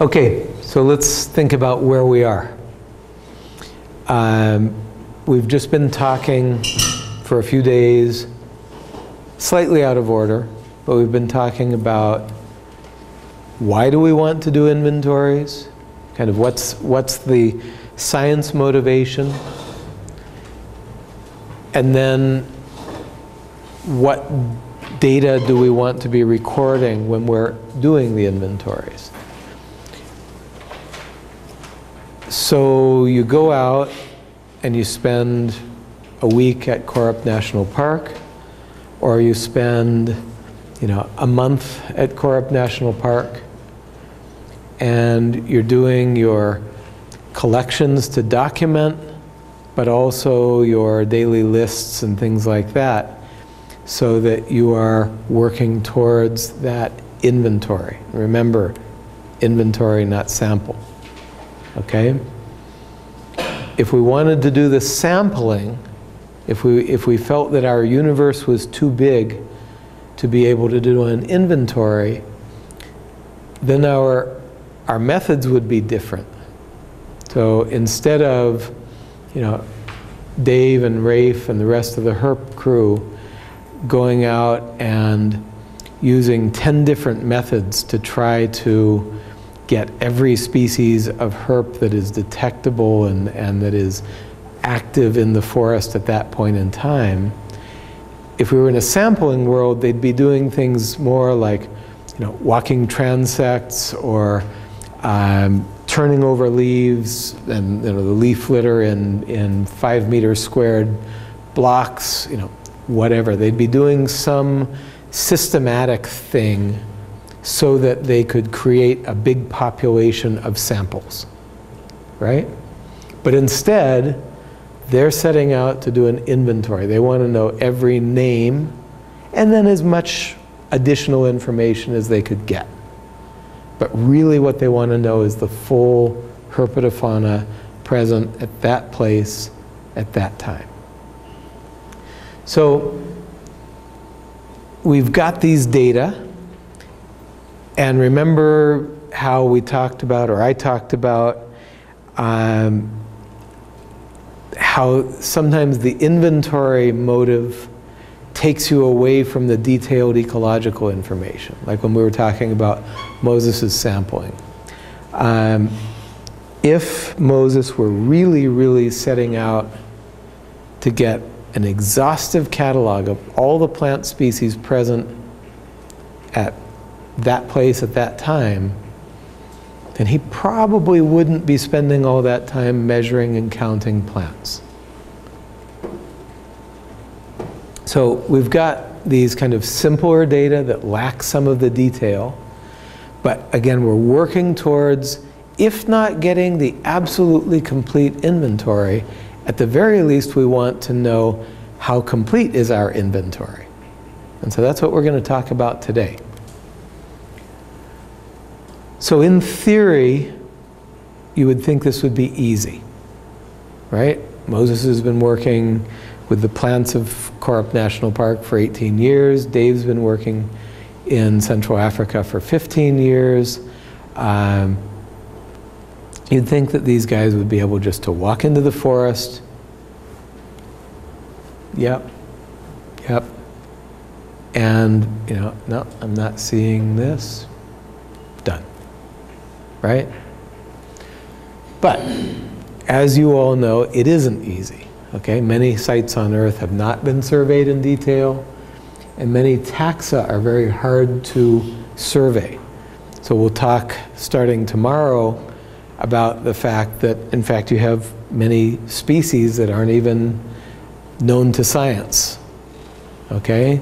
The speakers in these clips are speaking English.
Okay, so let's think about where we are. Um, we've just been talking for a few days, slightly out of order, but we've been talking about why do we want to do inventories? Kind of what's, what's the science motivation? And then what data do we want to be recording when we're doing the inventories? So you go out and you spend a week at Korup National Park, or you spend, you know, a month at Korup National Park, and you're doing your collections to document, but also your daily lists and things like that, so that you are working towards that inventory. Remember, inventory, not sample. Okay? If we wanted to do the sampling, if we, if we felt that our universe was too big to be able to do an inventory, then our, our methods would be different. So instead of, you know, Dave and Rafe and the rest of the HERP crew going out and using 10 different methods to try to get every species of herp that is detectable and, and that is active in the forest at that point in time. If we were in a sampling world, they'd be doing things more like, you know, walking transects or um, turning over leaves and you know, the leaf litter in, in five meter squared blocks, you know, whatever. They'd be doing some systematic thing so that they could create a big population of samples, right? But instead, they're setting out to do an inventory. They want to know every name and then as much additional information as they could get. But really what they want to know is the full herpetofauna present at that place at that time. So we've got these data and remember how we talked about, or I talked about, um, how sometimes the inventory motive takes you away from the detailed ecological information, like when we were talking about Moses' sampling. Um, if Moses were really, really setting out to get an exhaustive catalog of all the plant species present at that place at that time, then he probably wouldn't be spending all that time measuring and counting plants. So we've got these kind of simpler data that lack some of the detail, but again, we're working towards, if not getting the absolutely complete inventory, at the very least we want to know how complete is our inventory. And so that's what we're going to talk about today. So in theory, you would think this would be easy, right? Moses has been working with the plants of Korup National Park for 18 years. Dave's been working in Central Africa for 15 years. Um, you'd think that these guys would be able just to walk into the forest. Yep, yep. And, you know, no, I'm not seeing this right? But as you all know, it isn't easy. Okay, many sites on Earth have not been surveyed in detail, and many taxa are very hard to survey. So we'll talk starting tomorrow about the fact that, in fact, you have many species that aren't even known to science. Okay?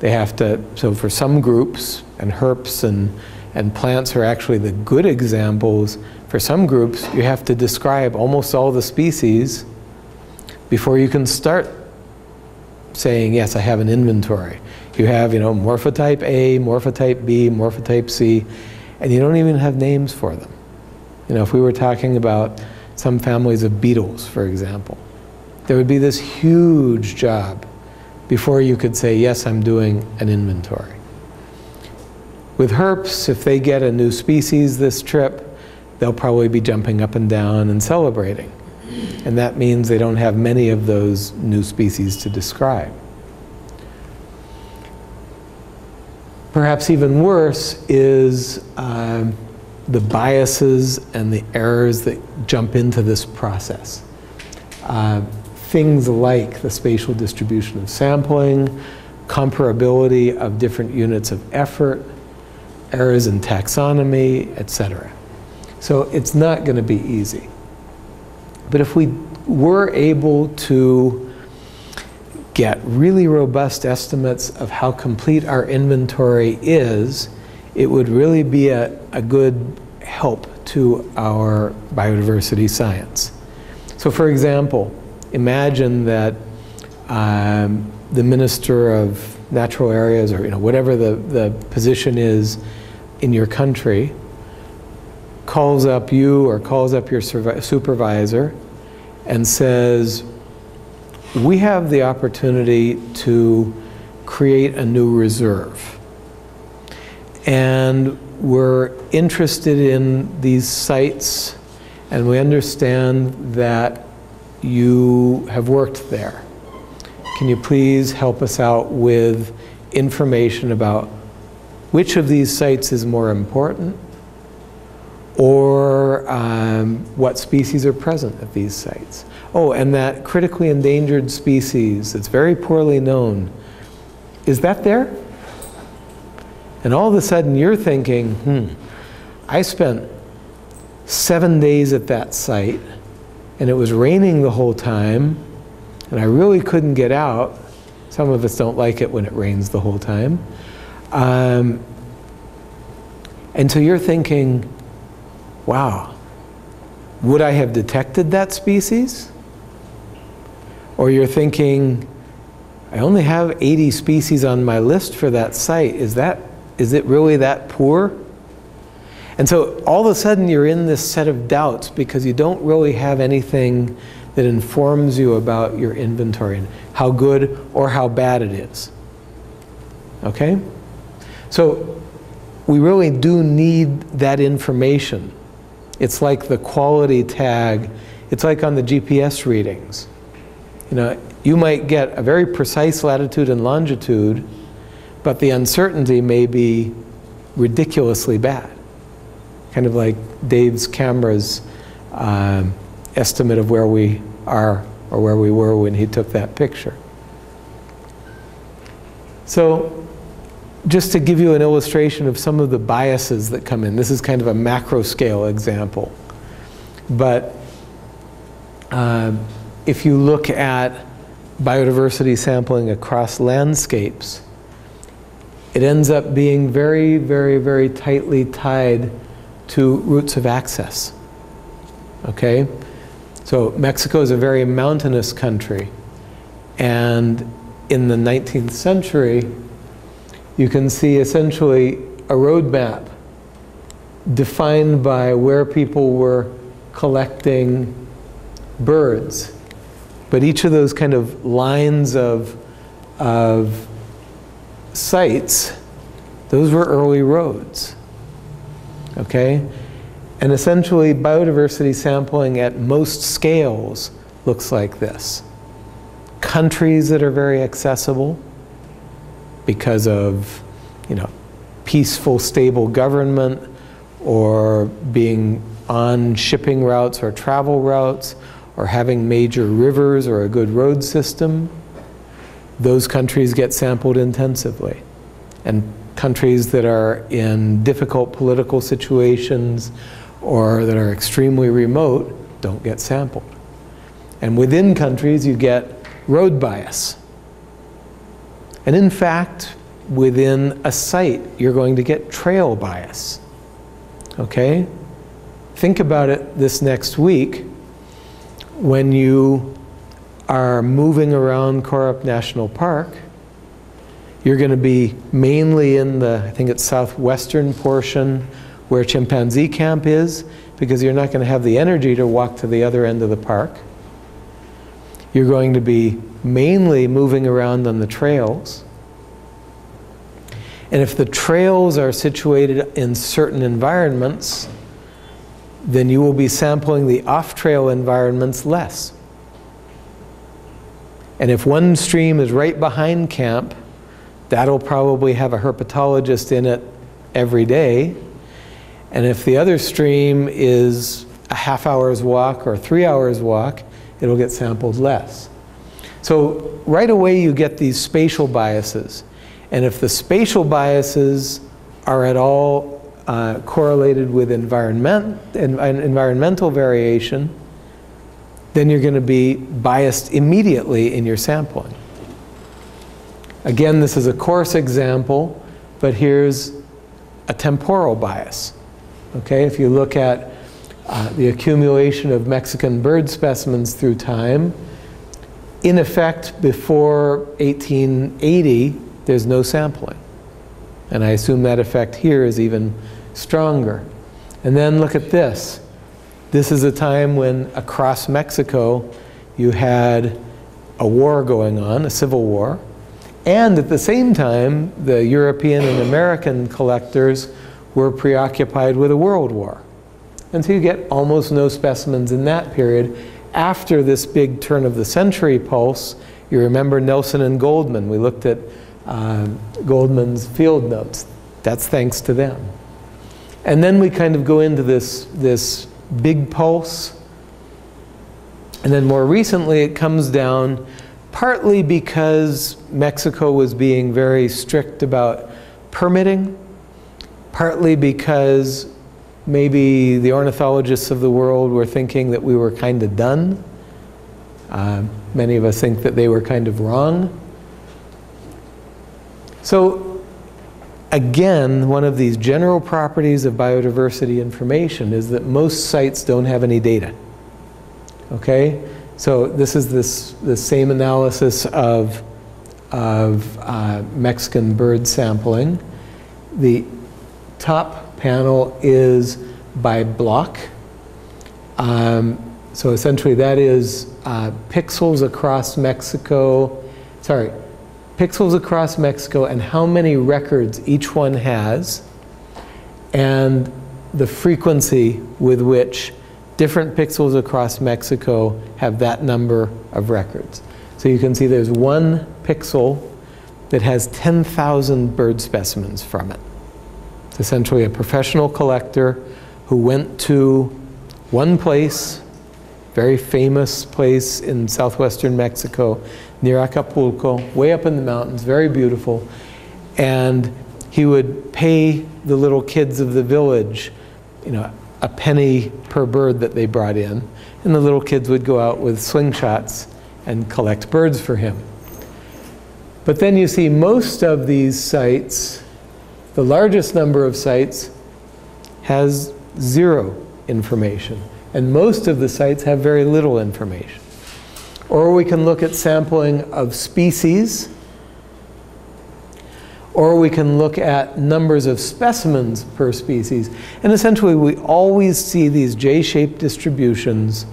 They have to, so for some groups, and herps and and plants are actually the good examples. For some groups, you have to describe almost all the species before you can start saying, yes, I have an inventory. You have, you know, morphotype A, morphotype B, morphotype C, and you don't even have names for them. You know, if we were talking about some families of beetles, for example, there would be this huge job before you could say, yes, I'm doing an inventory. With herps, if they get a new species this trip, they'll probably be jumping up and down and celebrating. And that means they don't have many of those new species to describe. Perhaps even worse is uh, the biases and the errors that jump into this process. Uh, things like the spatial distribution of sampling, comparability of different units of effort, errors in taxonomy, etc. So it's not going to be easy. But if we were able to get really robust estimates of how complete our inventory is, it would really be a, a good help to our biodiversity science. So for example, imagine that um, the Minister of Natural Areas or you know, whatever the, the position is in your country calls up you or calls up your supervisor and says, we have the opportunity to create a new reserve. And we're interested in these sites, and we understand that you have worked there. Can you please help us out with information about which of these sites is more important, or um, what species are present at these sites? Oh, and that critically endangered species that's very poorly known, is that there? And all of a sudden you're thinking, hmm, I spent seven days at that site and it was raining the whole time and I really couldn't get out. Some of us don't like it when it rains the whole time. Um, and so you're thinking, wow, would I have detected that species? Or you're thinking, I only have 80 species on my list for that site. Is, that, is it really that poor? And so all of a sudden you're in this set of doubts because you don't really have anything that informs you about your inventory and how good or how bad it is. Okay? So we really do need that information. It's like the quality tag, it's like on the GPS readings. You know, you might get a very precise latitude and longitude, but the uncertainty may be ridiculously bad. Kind of like Dave's camera's uh, estimate of where we are or where we were when he took that picture. So just to give you an illustration of some of the biases that come in, this is kind of a macro scale example. But uh, if you look at biodiversity sampling across landscapes, it ends up being very, very, very tightly tied to routes of access. Okay? So Mexico is a very mountainous country. And in the 19th century, you can see essentially a road map defined by where people were collecting birds but each of those kind of lines of, of sites, those were early roads. Okay? And essentially, biodiversity sampling at most scales looks like this. Countries that are very accessible because of, you know, peaceful, stable government or being on shipping routes or travel routes or having major rivers or a good road system, those countries get sampled intensively. And countries that are in difficult political situations or that are extremely remote don't get sampled. And within countries, you get road bias. And in fact, within a site, you're going to get trail bias. Okay? Think about it this next week when you are moving around Korup National Park, you're going to be mainly in the, I think it's southwestern portion where chimpanzee camp is, because you're not going to have the energy to walk to the other end of the park. You're going to be mainly moving around on the trails. And if the trails are situated in certain environments, then you will be sampling the off trail environments less. And if one stream is right behind camp, that'll probably have a herpetologist in it every day. And if the other stream is a half hour's walk or three hours walk, it'll get sampled less. So right away you get these spatial biases. And if the spatial biases are at all uh, correlated with environment, environmental variation, then you're going to be biased immediately in your sampling. Again, this is a coarse example, but here's a temporal bias. Okay, if you look at uh, the accumulation of Mexican bird specimens through time, in effect, before 1880, there's no sampling. And I assume that effect here is even stronger. And then look at this. This is a time when across Mexico you had a war going on, a civil war, and at the same time the European and American collectors were preoccupied with a world war. And so you get almost no specimens in that period. After this big turn of the century pulse, you remember Nelson and Goldman. We looked at uh, Goldman's field notes. That's thanks to them. And then we kind of go into this, this big pulse. And then more recently, it comes down partly because Mexico was being very strict about permitting, partly because maybe the ornithologists of the world were thinking that we were kind of done. Uh, many of us think that they were kind of wrong. So again, one of these general properties of biodiversity information is that most sites don't have any data. Okay? So this is this, the same analysis of, of uh, Mexican bird sampling. The top panel is by block. Um, so essentially that is uh, pixels across Mexico, sorry, pixels across Mexico and how many records each one has, and the frequency with which different pixels across Mexico have that number of records. So you can see there's one pixel that has 10,000 bird specimens from it. It's essentially a professional collector who went to one place, very famous place in southwestern Mexico, near Acapulco, way up in the mountains, very beautiful. And he would pay the little kids of the village, you know, a penny per bird that they brought in. And the little kids would go out with slingshots and collect birds for him. But then you see most of these sites, the largest number of sites, has zero information. And most of the sites have very little information. Or we can look at sampling of species. Or we can look at numbers of specimens per species. And essentially, we always see these J-shaped distributions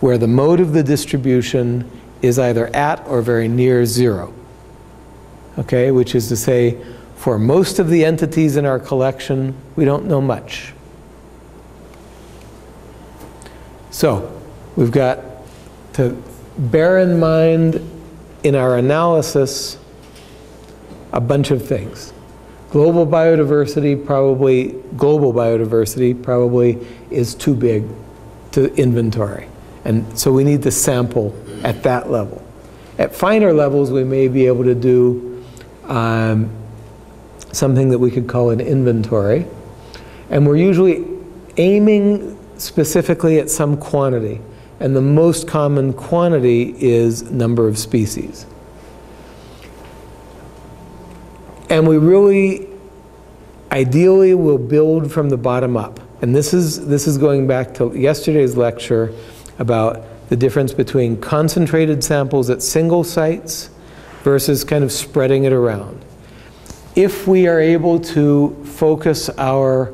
where the mode of the distribution is either at or very near zero. Okay, which is to say, for most of the entities in our collection, we don't know much. So, we've got to bear in mind in our analysis a bunch of things. Global biodiversity probably, global biodiversity probably is too big to inventory. And so we need to sample at that level. At finer levels, we may be able to do um, something that we could call an inventory. And we're usually aiming specifically at some quantity and the most common quantity is number of species. And we really, ideally, will build from the bottom up. And this is, this is going back to yesterday's lecture about the difference between concentrated samples at single sites versus kind of spreading it around. If we are able to focus our,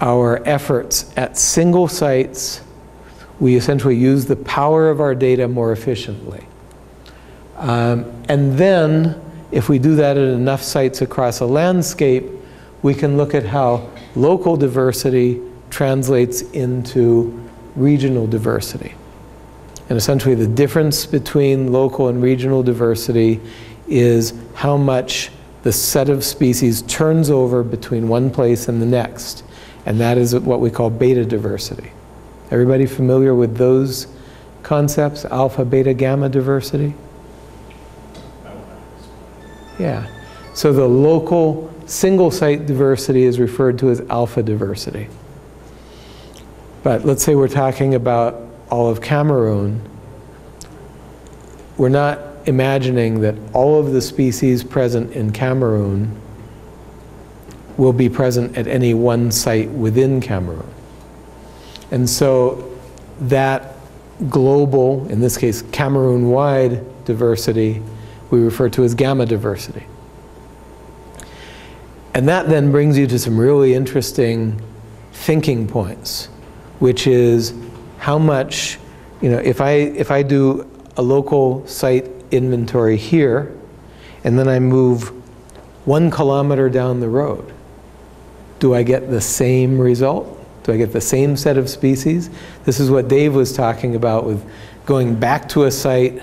our efforts at single sites we essentially use the power of our data more efficiently. Um, and then if we do that at enough sites across a landscape, we can look at how local diversity translates into regional diversity. And essentially the difference between local and regional diversity is how much the set of species turns over between one place and the next. And that is what we call beta diversity. Everybody familiar with those concepts, alpha, beta, gamma diversity? Yeah. So the local single site diversity is referred to as alpha diversity. But let's say we're talking about all of Cameroon. We're not imagining that all of the species present in Cameroon will be present at any one site within Cameroon. And so that global, in this case Cameroon-wide diversity, we refer to as gamma diversity. And that then brings you to some really interesting thinking points, which is how much, you know, if I, if I do a local site inventory here, and then I move one kilometer down the road, do I get the same result? Do I get the same set of species? This is what Dave was talking about with going back to a site,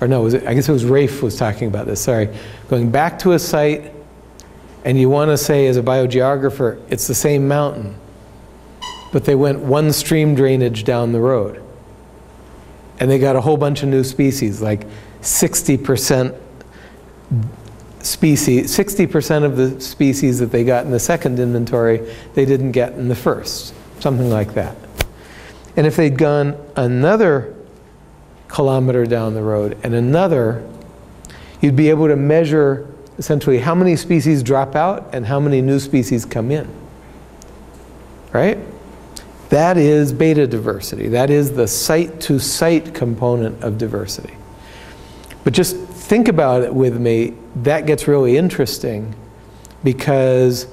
or no, it, I guess it was Rafe was talking about this, sorry. Going back to a site, and you want to say as a biogeographer, it's the same mountain, but they went one stream drainage down the road. And they got a whole bunch of new species, like 60% species, 60% of the species that they got in the second inventory, they didn't get in the first, something like that. And if they'd gone another kilometer down the road and another, you'd be able to measure essentially how many species drop out and how many new species come in. Right? That is beta diversity. That is the site-to-site -site component of diversity. But just think about it with me, that gets really interesting because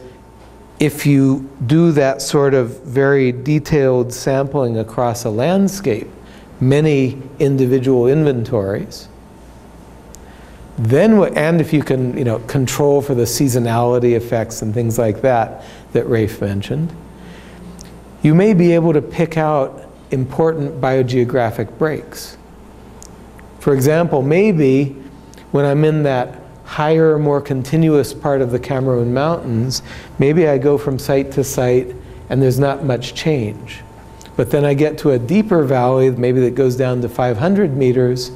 if you do that sort of very detailed sampling across a landscape, many individual inventories, then what, and if you can you know, control for the seasonality effects and things like that that Rafe mentioned, you may be able to pick out important biogeographic breaks. For example, maybe when I'm in that higher, more continuous part of the Cameroon Mountains, maybe I go from site to site and there's not much change. But then I get to a deeper valley, maybe that goes down to 500 meters,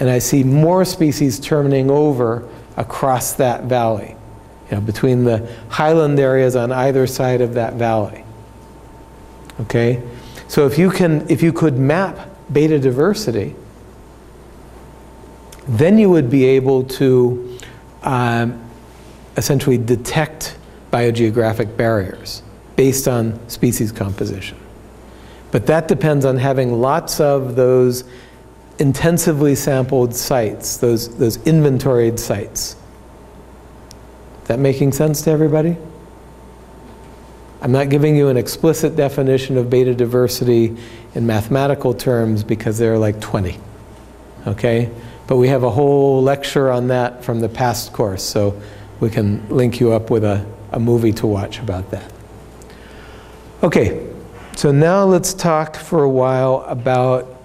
and I see more species turning over across that valley, you know, between the highland areas on either side of that valley. Okay? So if you, can, if you could map beta diversity, then you would be able to um, essentially detect biogeographic barriers based on species composition. But that depends on having lots of those intensively sampled sites, those, those inventoried sites. Is That making sense to everybody? I'm not giving you an explicit definition of beta diversity in mathematical terms because there are like 20, okay? But we have a whole lecture on that from the past course, so we can link you up with a, a movie to watch about that. Okay, so now let's talk for a while about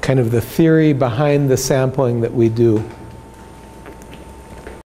kind of the theory behind the sampling that we do